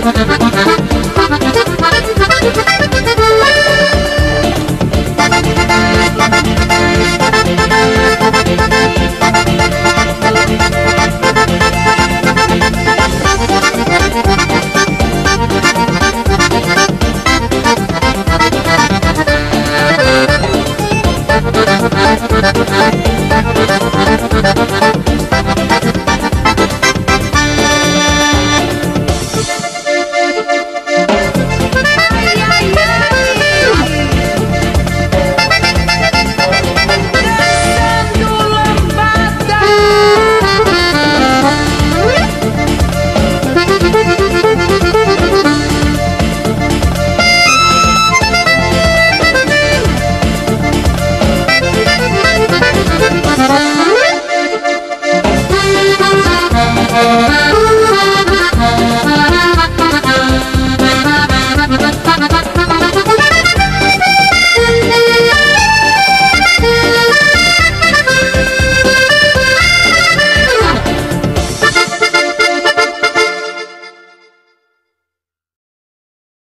Thank you.